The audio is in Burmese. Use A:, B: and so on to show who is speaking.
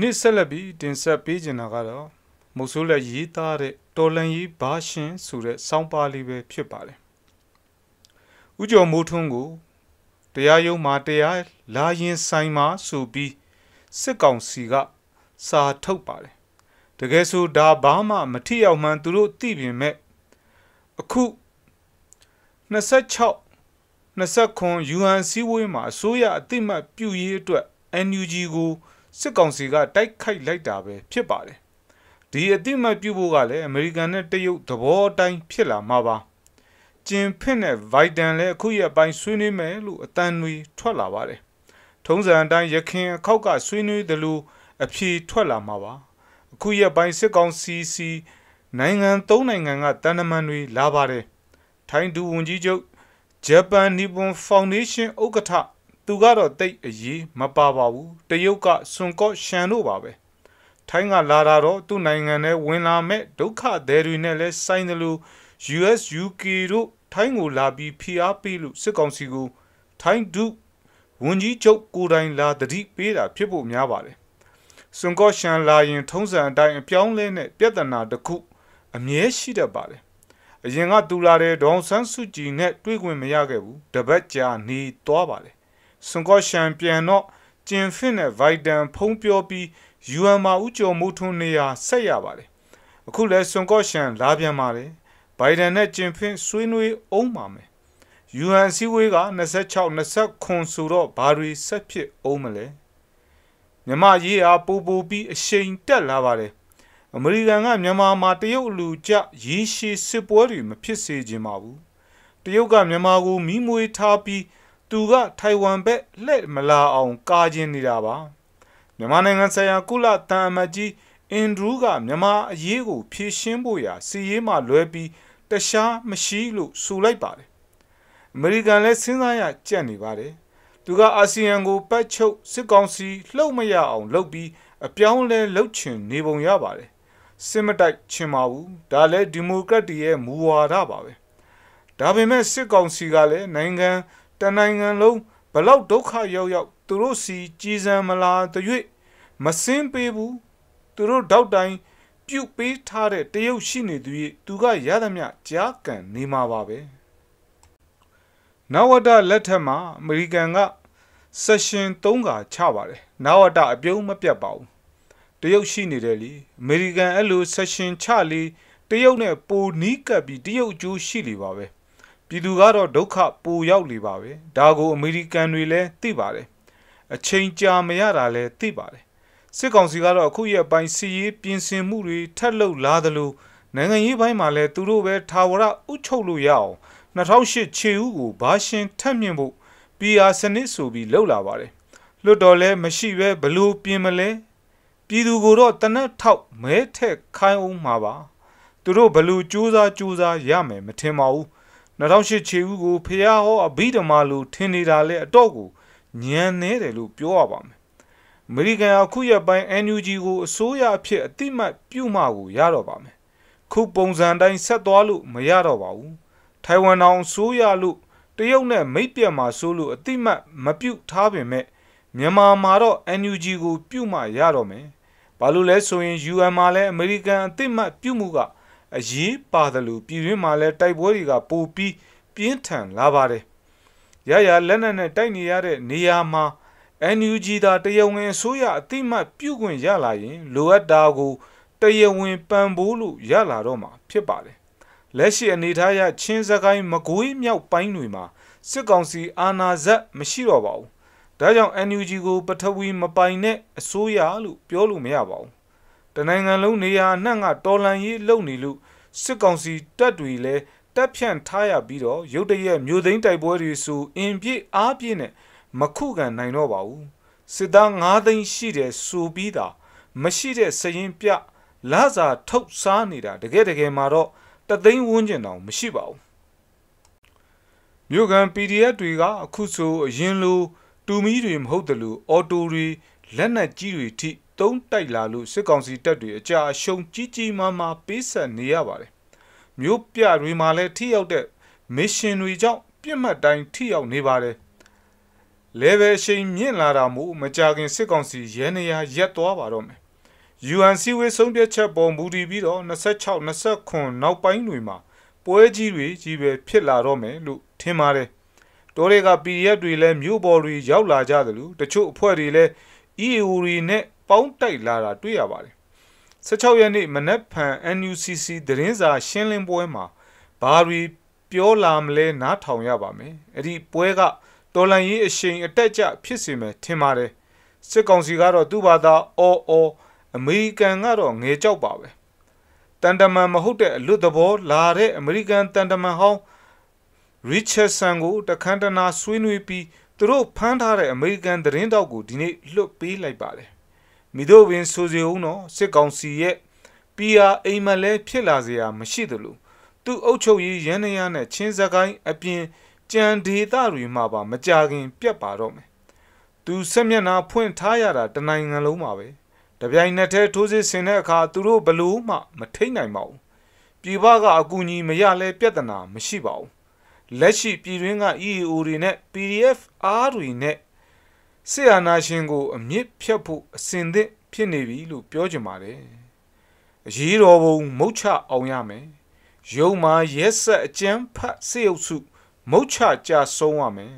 A: နေ့ဆက်လက်ပြီးတင်ဆက်ပေးချင်တာကတော့မုတ်ဆိုးလက်ရေးသားတဲ့တော်လန်ရေးဘာရှင်ဆိုတဲ့စောင်းပါလေးပဲဖြစ်ပါတယ်ဥကျော်မိုးထွန်းကိုတရားရုံးမှာတရားလာရင်ဆိုင်မှာဆိုပြီးစစ်ကောင်စီကစာထုတ်ပါတယ်တကယ်ဆိုဒါဘာမှမထီရောက်မှန်သူတို့သိပြင်မဲ့အခု26 29 UN စည်းဝေးမှာအစိုးရအတိမတ်ပြုရေးအတွက် NUG ကို စစ်ကောင်စီကတိုက်ခိုက်လိုက်တာပဲဖြစ်ပါတယ်ဒီအတိမတ်ပြုဖို့ကလည်းအမေရိကန်နဲ့တရုတ်သဘောတိုင်းဖြစ်လာမှာပါကျင်ဖစ်နဲ့ဗိုက်တန်လည်းအခုရက်ပိုင်းဆွေးနွေးမယ်လို့အတန်တွေထွက်လာပါတယ်ထုံးစံအတိုင်းရခင်အခောက်ကဆွေးနွေးတယ်လို့အဖြေထွက်လာမှာပါအခုရက်ပိုင်းစစ်ကောင်စီစီနိုင်ငံသုံးနိုင်ငံကတန်တမန်တွေလာပါတယ်ထိုင်းဒူဝန်ကြီးချုပ်ဂျပန်နီပွန်ဖောင်ဒေးရှင်းဥက္ကဋ္ဌ သူကတော့တိတ်အရေးမပါပါဘူးတရုတ်ကစွန်ကော့ရှန်တို့ပါပဲထိုင်းကလာတာတော့သူ့နိုင်ငံနဲ့ဝင်လာမဲ့ဒုက္ခသည်တွေနဲ့လဲဆိုင်တယ်လို့ US UK တို့ထိုင်းကိုလာပြီးဖိအားပေးလို့စစ်ကောင်စီကိုထိုင်းဒုဝန်ကြီးချုပ်ကိုတိုင်လာတတိပေးတာဖြစ်ဖို့များပါတယ်စွန်ကော့ရှန်လာရင် ထုံးစံအတိုင်းအပြောင်းလဲနဲ့ပြဿနာတစ်ခုအမြဲရှိတတ်ပါတယ်အရင်ကတူလာတဲ့ဒေါန်ဆန်းစုကြည်နဲ့တွေ့ခွင့်မရခဲ့ဘူးတပတ်ကြာနေသွားပါတယ် စွန်ကော့ရှန်ပြန်တော့ကျင်ဖစ်နဲ့ဗိုက်တန်ဖုံးပြောပြီး UN မှာဥကြုံမှုထွန်းနေရဆက်ရပါတယ်အခုလဲစွန်ကော့ရှန်လာပြန်ပါတယ်ဘိုင်ဒန်နဲ့ကျင်ဖစ်ဆွေးနွေးအောင်ပါမယ် UN စည်းဝေးက26 29ဆိုတော့ဘာတွေဆက်ဖြစ်အောင်မလဲမြမရေးအားပူပူပြီးအရှိန်တက်လာပါတယ်အမေရိကန်ကမြန်မာမှာတရုတ်လူကြရေရှည်စစ်ပွဲတွေမဖြစ်စေချင်ပါဘူးတရုတ်ကမြန်မာကိုမီးမွေးထားပြီး သူကထိုင်ဝမ်ဘက်လက်မလာအောင်ကာကျင်နေတာပါမြန်မာနိုင်ငံဆိုင်ရာကုလတန်အမတ်ကြီးအင်ဒရူးကမြန်မာအရေးကို ဖြေရှင်းဖို့ရာစီရေးမှလွဲပြီးတခြားမရှိလို့ဆိုလိုက်ပါတယ်အမေရိကန်လည်းစဉ်းစားရကြက်နေပါတယ်သူကအာဆီယံကိုပတ်ချုပ်စစ်ကောင်စီလှုပ်မရအောင်လုပ်ပြီးအပြောင်းလဲလှုပ်ချင်နေပုံရပါတယ်စစ်မတိုက်ချင်ပါဘူးဒါလည်းဒီမိုကရက်တီရဲ့မူဝါဒပါပဲဒါပေမဲ့စစ်ကောင်စီကလည်းနိုင်ငံ တနိုင်ငံလုံးဘလောက်ဒုက္ခရောက်ရောက်သူတို့စီကြည်စံမလာတရွေ့မစင်းပေးဘူးသူတို့တောက်တိုင်းပြုတ်ပေးထားတဲ့တရုတ်ရှိနေသူရဲ့သူကရသမျှကြားကန်နေမှာပါပဲနဝတလက်ထက်မှာအမေရိကန်ကဆက်ရှင်3ခါချပါတယ်နဝတအပြုံးမပြတ်ပါဘူးတရုတ်ရှိနေတယ်လေအမေရိကန်အဲ့လိုဆက်ရှင်ချလေတရုတ်နဲ့ပိုနီးကပ်ပြီးတရုတ်အကျိုးရှိလေပါပဲ ပြည်သူကတော့ဒုက္ခပိုရောက်လေပါပဲဒါကိုအမေရိကန်တွေလည်းသိပါတယ်အချိန်ကြာမရတာလည်းသိပါတယ်စစ်ကောင်စီကတော့အခုရဲ့ပိုင်းစီရေးပြင်ဆင်မှုတွေထက်လုပ်လာသလိုနိုင်ငံရေးပိုင်းမှာလည်းသူတို့ပဲထာဝရဥချုပ်လို့ရအောင်2008ခြေဦးကိုဘာရှင်ထက်မြင့်ဖို့ PR စနစ်ဆိုပြီးလှုပ်လာပါတယ်လွတ်တော်လဲမရှိပဲဘလို့ပြင်မလဲပြည်သူကိုတော့တနက်ထောက်မဲထက်ခိုင်းအောင်မှာပါသူတို့ဘလို့စူးစမ်းစူးစမ်းရမယ်မထင်ပါဘူး 2008ခြေဦးကိုဖះဟောအဘိဓမ္မာလိုထင်နေတာလဲအတော့ကိုညံနေတယ်လို့ပြောရပါမယ်အမေရိကန်အခုရပိုင်း NUG ကိုအစိုးရအဖြစ်အတိမတ်ပြုမှကိုရတော့ပါမယ်ခုပုံစံတိုင်းဆက်သွားလို့မရတော့ပါဘူးထိုင်ဝမ်အောင်ဆိုးရလို့တရုတ်နဲ့မိတ်ပြတ်မှာဆိုလို့အတိမတ်မပြုတ်ထားပင်မဲ့မြန်မာမှာတော့ NUG ကို ပြုတ်မှရတော့မယ်ဘာလို့လဲဆိုရင် UN မှာလည်းအမေရိကန်အတိမတ်ပြုတ်မှုက အရေးပါတယ်လို့ပြည်တွင်းမှာလည်းတိုက်ပွဲတွေကပိုပြီးပြင်းထန်လာပါတယ်ရရလက်နက်နဲ့တိုက်နေရတဲ့နေရာမှာ NUG သာတရားဝင်အစိုးရအတိမတ်ပြုခွင့်ရလာရင်လိုအပ်တာကိုတရားဝင်ပံ့ပိုးလို့ရလာတော့မှာဖြစ်ပါတယ်လက်ရှိအနေထားရချင်းစကိုင်းမကွေးမြောက်ပိုင်းတွေမှာစစ်ကောင်စီအာဏာဇက်မရှိတော့ပါဘူးဒါကြောင့် NUG ကိုပထဝီမပိုင်တဲ့အစိုးရလို့ပြောလို့မရပါဘူး တနိုင်ငံလုံးနေရာအနှံ့ကတော်လန်ရေးလုပ်နေလို့စစ်ကောင်စီတပ်တွေလည်းတက်ဖြန့်ထားရပြီးတော့ရုတ်တရက်မြို့သိမ်းတိုက်ပွဲတွေဆိုအင်ပြည့်အားပြည့်နဲ့မခုခံနိုင်တော့ပါဘူးစစ်သား9သိန်းရှိတယ်ဆိုပြီးတာမရှိတဲ့စရင်ပြလာစာထုတ်စားနေတာတကယ်တကယ်မှာတော့တသိန်းဝန်းကျင်တောင်မရှိပါဘူးမြို့ကန် PDF တွေကအခုဆိုအရင်လို တူမီတွေမဟုတ်တယ်လို့အော်တိုတွေလက်နက်ကြီးတွေထိ တုံးတိုက်လာလို့စစ်ကောင်စီတပ်တွေအကြအရှုံးကြီးကြီးမားမားပေးဆက်နေရပါတယ်မြို့ပြတွေမှာလည်းထိရောက်တဲ့မစ်ရှင်တွေကြောင့်ပြစ်မှတ်တိုင်းထိရောက်နေပါတယ်လေဗယ်အချိန်မြင့်လာတာမို့မကြခင်စစ်ကောင်စီရဲနေရရက်သွားပါတော့မယ် UNC ဝေးဆုံးဖြတ်ချက်ပေါ်မူတည်ပြီးတော့26 29နောက်ပိုင်းတွေမှာပွဲကြီးတွေကြီးပဲဖြစ်လာတော့မယ်လို့ထင်ပါတယ်တိုးတွေက PDF တွေလည်းမြို့ပေါ်တွေရောက်လာကြတယ်လို့တချို့အဖွဲ့တွေလည်း EAO တွေနဲ့ ပေါင်းတိုက်လာတာတွေ့ရပါတယ်16ရက်နေ့မနက်ဖြန် NUCC သတင်းစာရှင်းလင်းပွဲမှာဘာတွေပြောလာမလဲနားထောင်ရပါမယ်အဲ့ဒီပွဲကတော်လန်ရေးအရှိန်အတက်ကြဖြစ်စေမယ်ထင်ပါတယ်စစ်ကောင်စီကတော့သူ့ဘာသာအော်အော်အမေရိကန်ကတော့ငဲကြောက်ပါပဲတန်တမန်မဟုတ်တဲ့အလွတ်သဘောလာတဲ့အမေရိကန်တန်တမန်ဟောင်းရစ်ချက်ဆန်ကိုတခန်းတနာဆွေးနွေးပြီးသူတို့ဖမ်းထားတဲ့အမေရိကန်သတင်းတောက်ကိုဒီနေ့လွတ်ပေးလိုက်ပါတယ် မိတို့ပင်ဆိုစီအောင်တော့စစ်ကောင်စီရဲ့ PR အိမ်မလဲဖြစ်လာเสียမရှိသလိုသူ့အုပ်ချုပ်ရေးရန်နေရနဲ့ချင်းစကိုင်းအပြင်ကြံဒေသတွေမှာပါမကြခင်ပြတ်ပါတော့မယ်သူဆက်မျက်နှာဖွင့်ထားရတာတနိုင်ငံလုံးမှာပဲတပြိုင်နက်တည်းထိုးစစ်ဆင်တဲ့အခါသူတို့ဘလို့မှမထိန်နိုင်ပါဘူးပြည်ပကအကူအညီမရလဲပြဿနာမရှိပါဘူးလက်ရှိပြည်တွင်းက EAO တွေနဲ့ PDF အားတွေနဲ့ ဆီယနာရှင်ကို အမြင့်ဖြတ်ဖို့အစဉ်သင့်ဖြစ်နေပြီလို့ပြောကြပါတယ်အရေးတော်ပုံမုတ်ချအောင်ရမယ်ရုံမှာရက်ဆက်အကျန်းဖတ်စေုပ်စုမုတ်ချကြဆုံးရမယ်